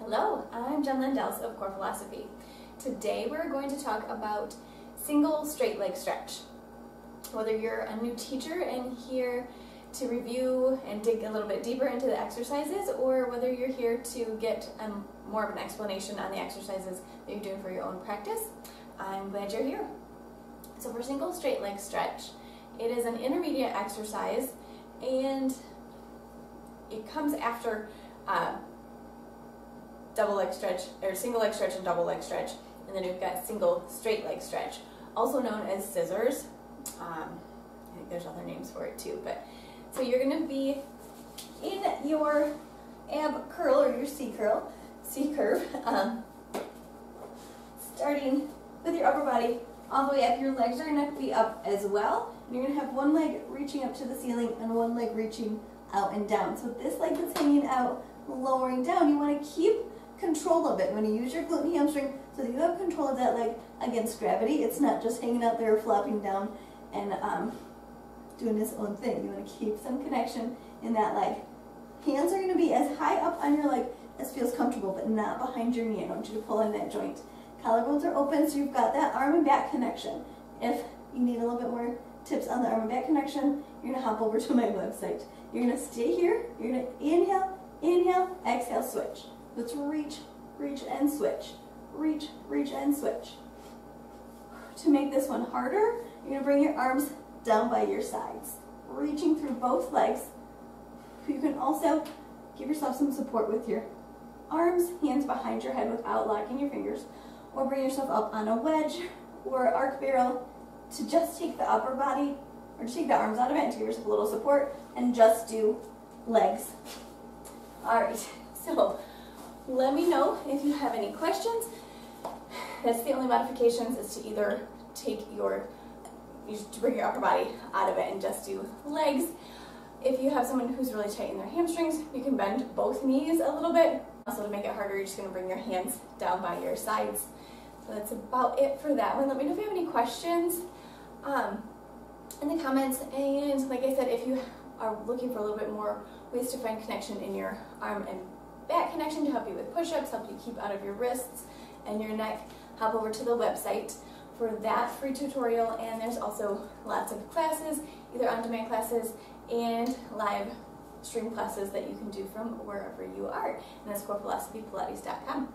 Hello, I'm Jen Landells of Core Philosophy. Today we're going to talk about single straight leg stretch. Whether you're a new teacher and here to review and dig a little bit deeper into the exercises or whether you're here to get um, more of an explanation on the exercises that you're doing for your own practice, I'm glad you're here. So for single straight leg stretch, it is an intermediate exercise and it comes after uh, double leg stretch, or single leg stretch and double leg stretch. And then we've got single straight leg stretch, also known as scissors. Um, I think there's other names for it too, but so you're gonna be in your ab curl or your C curl, C curve, um, starting with your upper body all the way up. Your legs are gonna be up as well. And you're gonna have one leg reaching up to the ceiling and one leg reaching out and down. So this leg that's hanging out, lowering down, you wanna keep control of it. When you use your glute and hamstring so that you have control of that leg against gravity, it's not just hanging out there flopping down and um, doing its own thing. You want to keep some connection in that leg. Hands are going to be as high up on your leg as feels comfortable, but not behind your knee. I want you to pull in that joint. Collarbones are open, so you've got that arm and back connection. If you need a little bit more tips on the arm and back connection, you're going to hop over to my website. You're going to stay here. You're going to inhale, inhale, exhale, switch. Let's reach, reach, and switch. Reach, reach, and switch. To make this one harder, you're to bring your arms down by your sides, reaching through both legs. You can also give yourself some support with your arms, hands behind your head without locking your fingers, or bring yourself up on a wedge or arc barrel to just take the upper body, or just take the arms out of it and give yourself a little support, and just do legs. All right, so let me know if you have any questions. That's the only modifications is to either take your, to bring your upper body out of it and just do legs. If you have someone who's really tight in their hamstrings, you can bend both knees a little bit. Also to make it harder, you're just gonna bring your hands down by your sides. So that's about it for that one. Let me know if you have any questions um, in the comments. And like I said, if you are looking for a little bit more ways to find connection in your arm and back connection to help you with push-ups, help you keep out of your wrists and your neck, hop over to the website for that free tutorial and there's also lots of classes, either on-demand classes and live stream classes that you can do from wherever you are. And that's corephilosophypilates.com.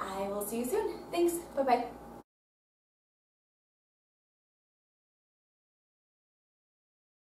I will see you soon. Thanks. Bye-bye.